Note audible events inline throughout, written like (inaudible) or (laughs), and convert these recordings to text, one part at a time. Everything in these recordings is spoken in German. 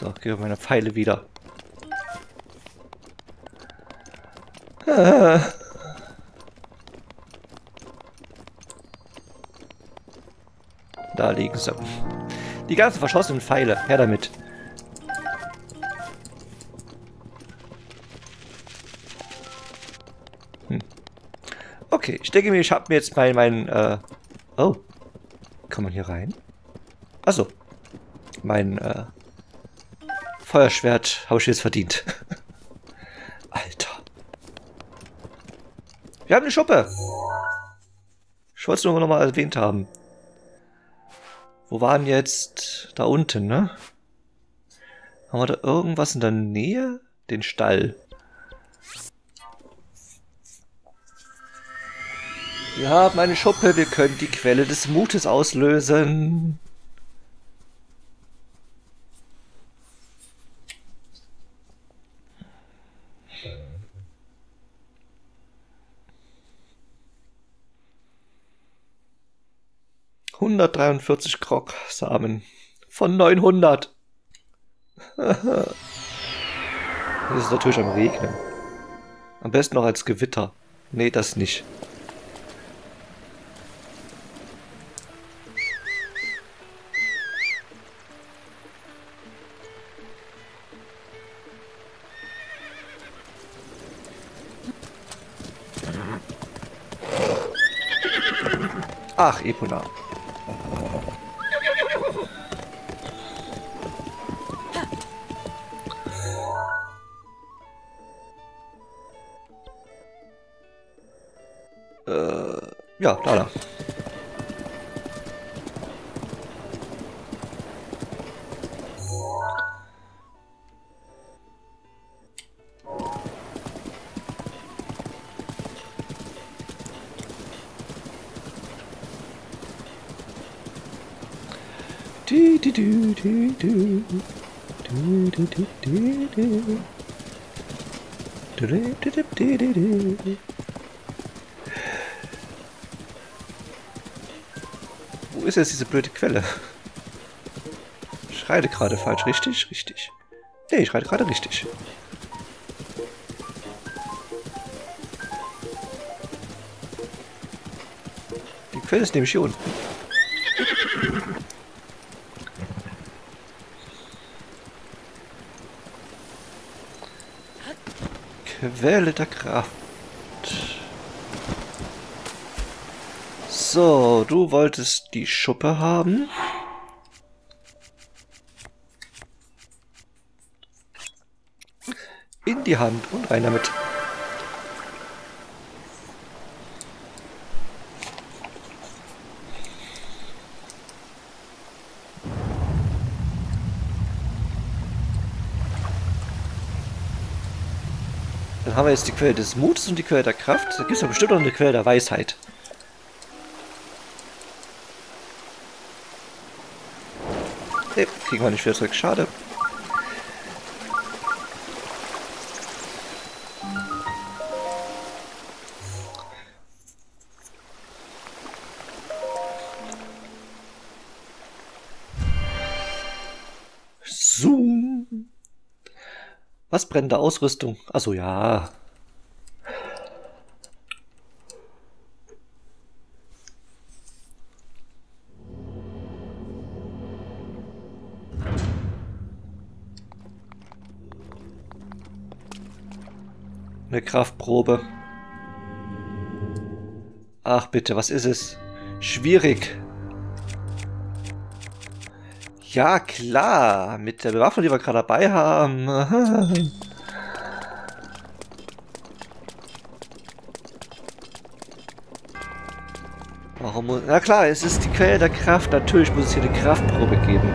So, gebe meine Pfeile wieder. Ah. Da liegen sie. Die ganzen verschossenen Pfeile. Her damit. Hm. Okay, ich denke mir, ich habe mir jetzt mein, mein, äh... Oh. Kann man hier rein? Achso. Mein, äh... Feuerschwert habe ich jetzt verdient. Alter. Wir haben eine Schuppe. Ich wollte es nur noch mal erwähnt haben. Wo waren jetzt? Da unten, ne? Haben wir da irgendwas in der Nähe? Den Stall. Wir haben eine Schuppe, wir können die Quelle des Mutes auslösen. Hundertdreiundvierzig Krog-Samen von neunhundert. (laughs) Es ist natürlich am Regnen. Am besten noch als Gewitter. Nee, das nicht. Ach, Epona. Ja, da, da. Du, du, du, du, du. Du, du, du, du, du. Du, du, du, du, du, du. Wo ist jetzt diese blöde Quelle? Ich reite gerade falsch, richtig? Richtig. Nee, ich reite gerade richtig. Die Quelle ist nämlich hier unten. Quelle der Kraft. So, du wolltest die Schuppe haben. In die Hand und rein damit. Dann haben wir jetzt die Quelle des Mutes und die Quelle der Kraft. Da gibt es ja bestimmt noch eine Quelle der Weisheit. Ne, kriegen wir nicht wieder zurück. Schade. Zoom. Was brennende Ausrüstung? Achso, ja. Eine Kraftprobe. Ach bitte, was ist es? Schwierig. Ja, klar. Mit der Bewaffnung, die wir gerade dabei haben. (laughs) Warum? Na klar, es ist die Quelle der Kraft. Natürlich muss es hier eine Kraftprobe geben.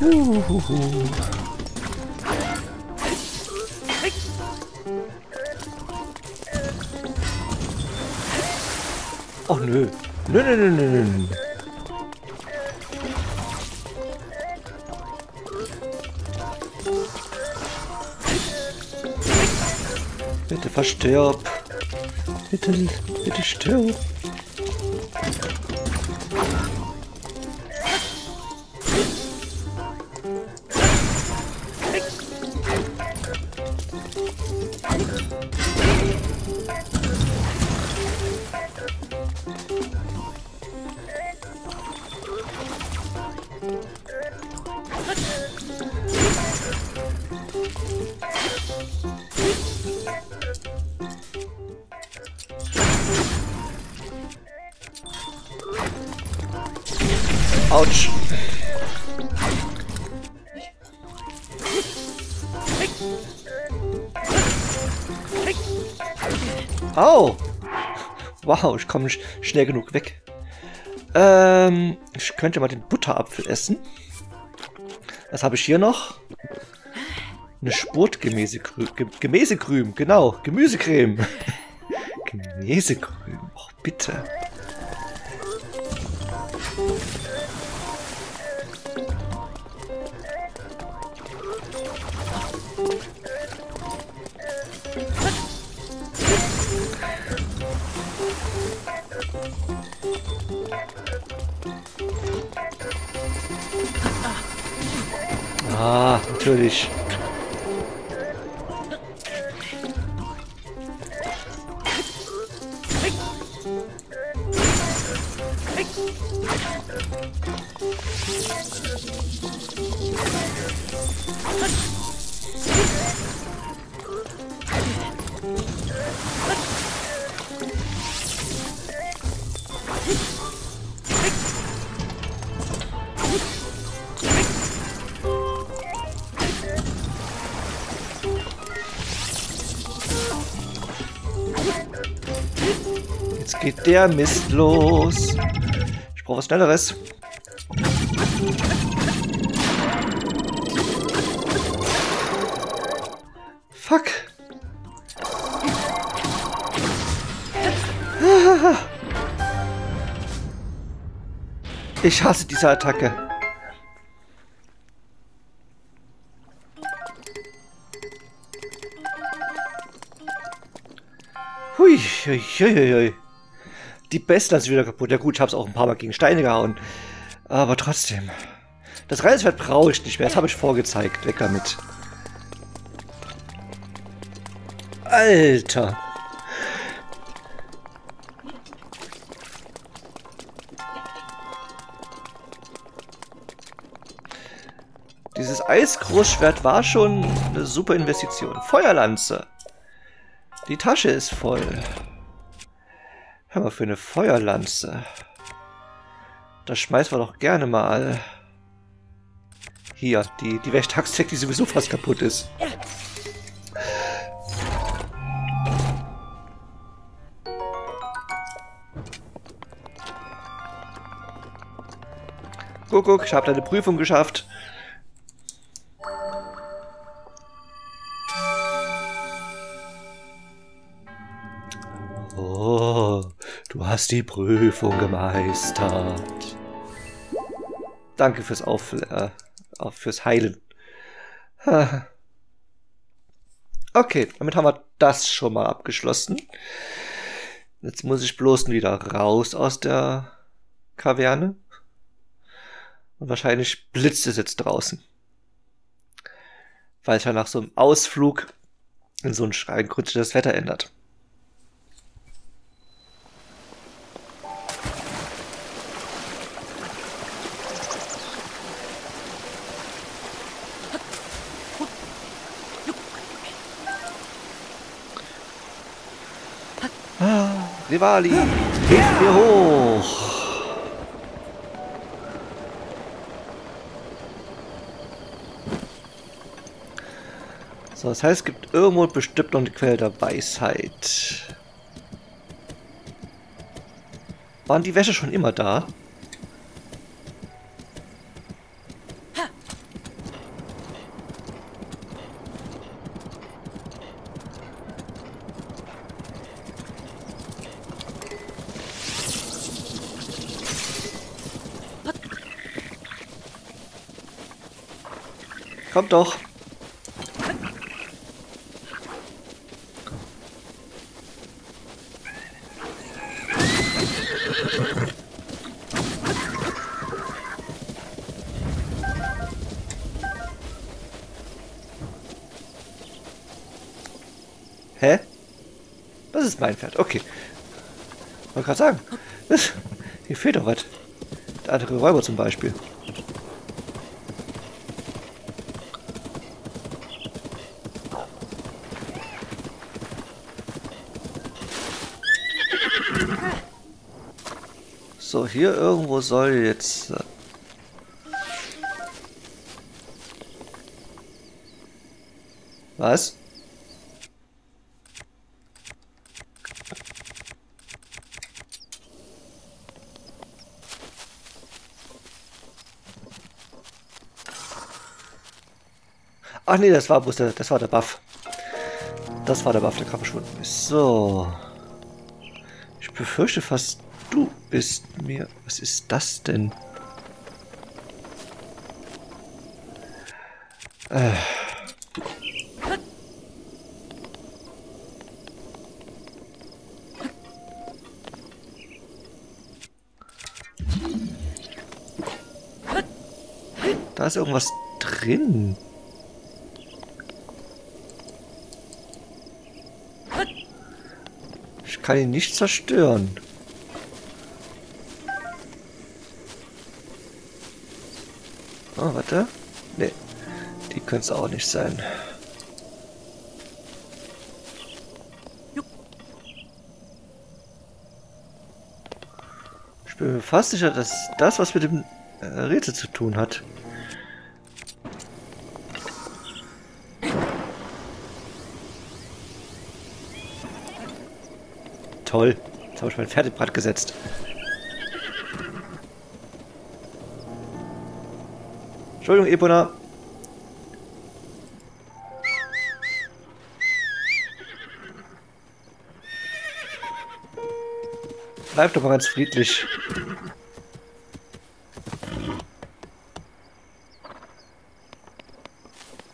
Huhuhu. Oh nö. Nö, nö, nö, nö, nö. Bitte verstirb. Bitte, bitte stirb. Wow, ich komme nicht schnell genug weg. Ähm, ich könnte mal den Butterapfel essen. Was habe ich hier noch? Eine Sportgemüsekrüm. Gemüsekrüm, genau. Gemüsecreme. (laughs) Gemüsekrüm. Oh, bitte. Ah, natürlich. Der Mist los. Ich brauche was Schnelleres. Fuck. Ich hasse diese Attacke. Hui, hui, hui, hui. Die Beste ist wieder kaputt. Ja gut, ich habe es auch ein paar Mal gegen Steine gehauen. Aber trotzdem. Das Reißschwert brauche ich nicht mehr. Das habe ich vorgezeigt. Weg damit. Alter. Dieses Eisgroßschwert war schon eine super Investition. Feuerlanze. Die Tasche ist voll. Hör mal, für eine Feuerlanze. Das schmeißen wir doch gerne mal. Hier, die, die Wächtaxtec, die sowieso fast kaputt ist. Guck, guck, ich habe deine Prüfung geschafft. Oh, du hast die Prüfung gemeistert. Danke fürs Auf, äh, fürs Heilen. (laughs) Okay, damit haben wir das schon mal abgeschlossen. Jetzt muss ich bloß wieder raus aus der Kaverne. Und wahrscheinlich blitzt es jetzt draußen. Weil es ja nach so einem Ausflug in so einen Schrein das Wetter ändert. Rivali, hilf mir hoch! So, das heißt, es gibt irgendwo bestimmt noch eine Quelle der Weisheit. Waren die Wäsche schon immer da? Kommt doch. Hä? Das ist mein Pferd. Okay. Wollte gerade sagen. Hier fehlt doch was. Der andere Räuber zum Beispiel. So, hier irgendwo soll jetzt... äh, Was? Ach nee, das war bloß der, das war der Buff. Das war der Buff, der gerade verschwunden ist. So. Ich befürchte fast, du bist mir... Was ist das denn? Äh. Da ist irgendwas drin. Ich kann ihn nicht zerstören. Oh, warte. Nee. Die können es auch nicht sein. Ich bin mir fast sicher, dass das was mit dem äh, Rätsel zu tun hat. Toll. Jetzt habe ich mein Pferd in Brand gesetzt. Entschuldigung, Epona. Bleib doch mal ganz friedlich.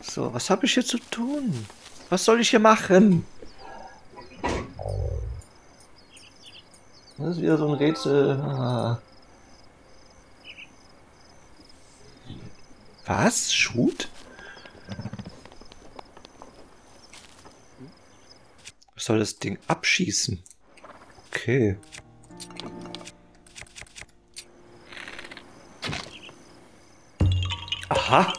So, was habe ich hier zu tun? Was soll ich hier machen? Das ist wieder so ein Rätsel. Ah. Was? Shoot? Was soll das Ding abschießen? Okay. Aha.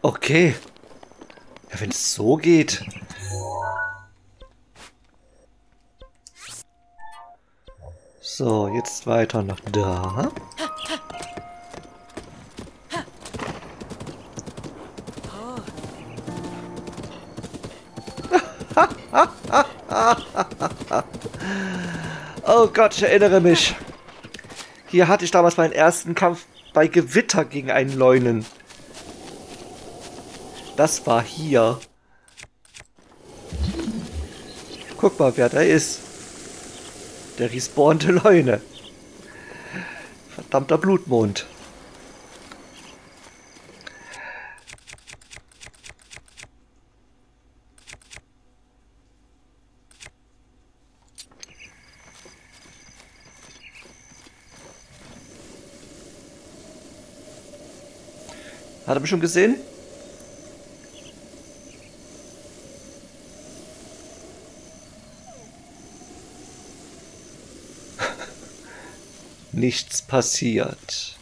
Okay. Ja, wenn es so geht. So, jetzt weiter nach da. (laughs) oh Gott, ich erinnere mich. Hier hatte ich damals meinen ersten Kampf bei Gewitter gegen einen Leunen. Das war hier. Guck mal, wer da ist. Der respawnte Leune. Verdammter Blutmond. Hat er mich schon gesehen? Nichts passiert.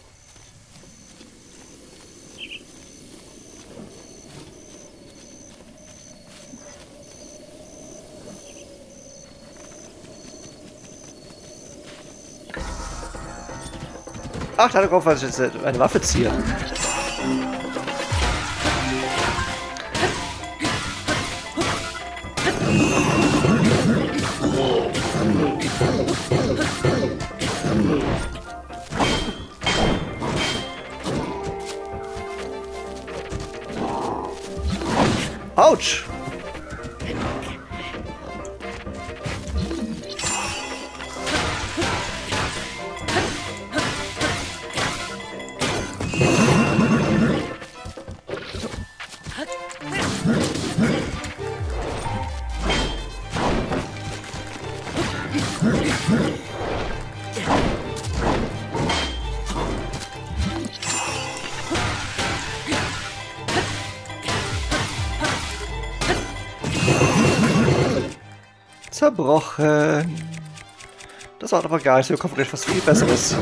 Ach, da drauf, was ich eine Waffe ziehe. Autsch! Zerbrochen. Das war aber gar nicht, kommen gleich was viel Besseres.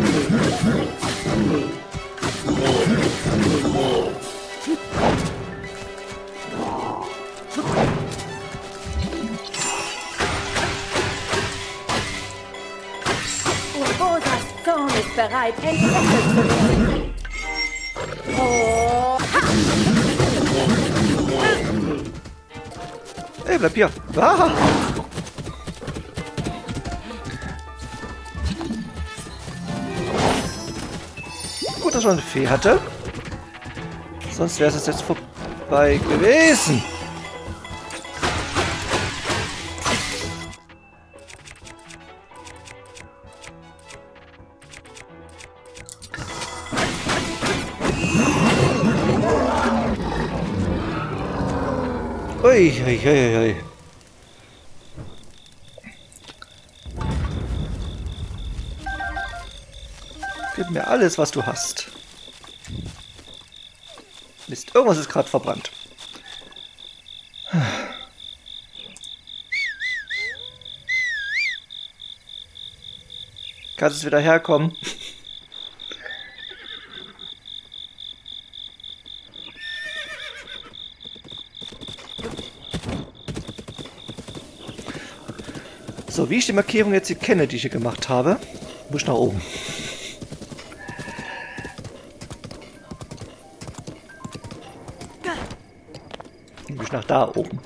Urbosas Zorn ist bereit, entfesselt zu werden. Oh, Ey, bleib hier. Ah! Dass man eine Fee hatte. Sonst wäre es jetzt vorbei gewesen. Ui, ui, ui, ui. Mir alles, was du hast. Mist, irgendwas ist gerade verbrannt. Kannst es wieder herkommen? So, wie ich die Markierung jetzt hier kenne, die ich hier gemacht habe, muss ich nach oben. Nach da oben.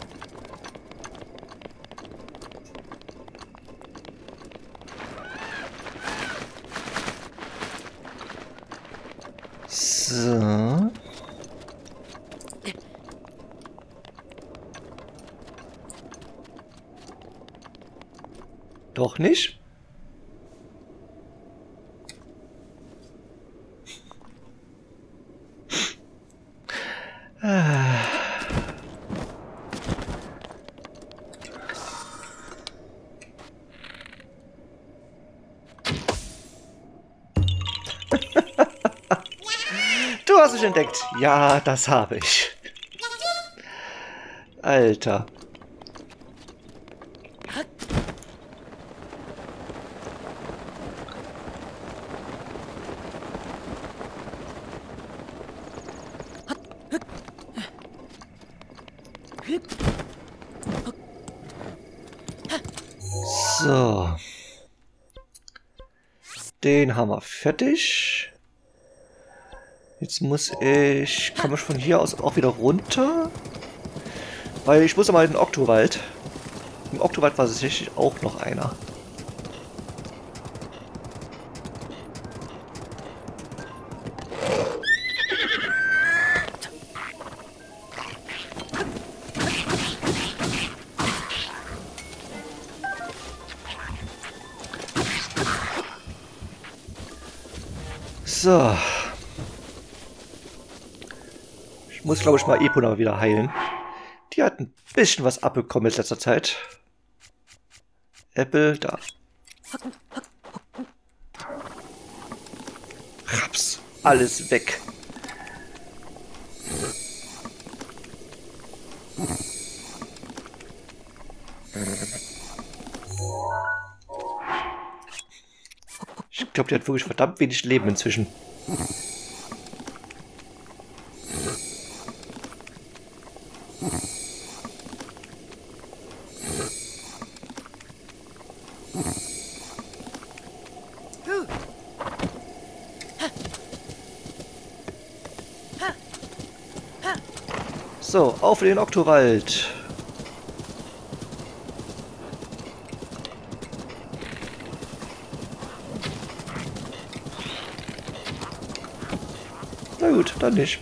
So. Doch nicht? Du hast es entdeckt. Ja, das habe ich. Alter. So. Den haben wir fertig. Jetzt muss ich... Kann man von hier aus auch wieder runter? Weil ich muss mal in den Oktowald. Im Oktowald war tatsächlich auch noch einer. So. Ich muss, glaube ich, mal Epona wieder heilen. Die hat ein bisschen was abbekommen in letzter Zeit. Apple, da. Raps. Alles weg. Ich glaube, die hat wirklich verdammt wenig Leben inzwischen. So, auf in den Oktowald. Na gut, dann nicht.